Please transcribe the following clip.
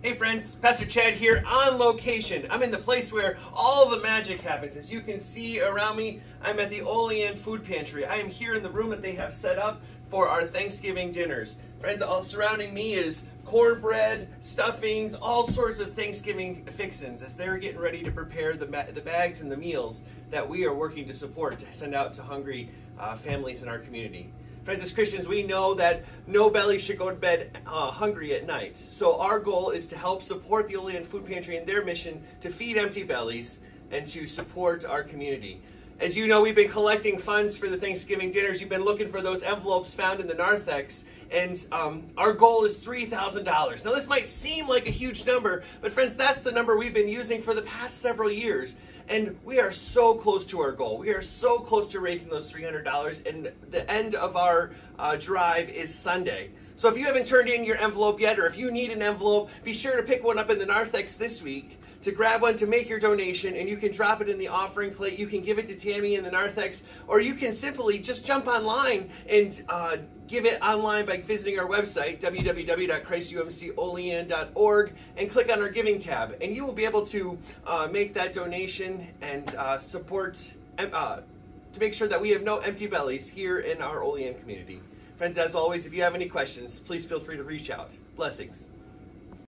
Hey friends, Pastor Chad here on location. I'm in the place where all the magic happens. As you can see around me, I'm at the Olean Food Pantry. I am here in the room that they have set up for our Thanksgiving dinners. Friends, all surrounding me is cornbread, stuffings, all sorts of Thanksgiving fixins as they're getting ready to prepare the, the bags and the meals that we are working to support to send out to hungry uh, families in our community. Friends, as Christians, we know that no belly should go to bed uh, hungry at night. So our goal is to help support the Olean Food Pantry in their mission to feed empty bellies and to support our community. As you know, we've been collecting funds for the Thanksgiving dinners. You've been looking for those envelopes found in the narthex. And um, our goal is $3,000. Now, this might seem like a huge number, but friends, that's the number we've been using for the past several years. And we are so close to our goal. We are so close to raising those $300, and the end of our uh, drive is Sunday. So if you haven't turned in your envelope yet, or if you need an envelope, be sure to pick one up in the narthex this week to grab one to make your donation, and you can drop it in the offering plate. You can give it to Tammy in the narthex, or you can simply just jump online and uh, give it online by visiting our website, www.christumcolean.org, and click on our giving tab. And you will be able to uh, make that donation and uh, support, uh, to make sure that we have no empty bellies here in our Olean community. Friends, as always, if you have any questions, please feel free to reach out. Blessings.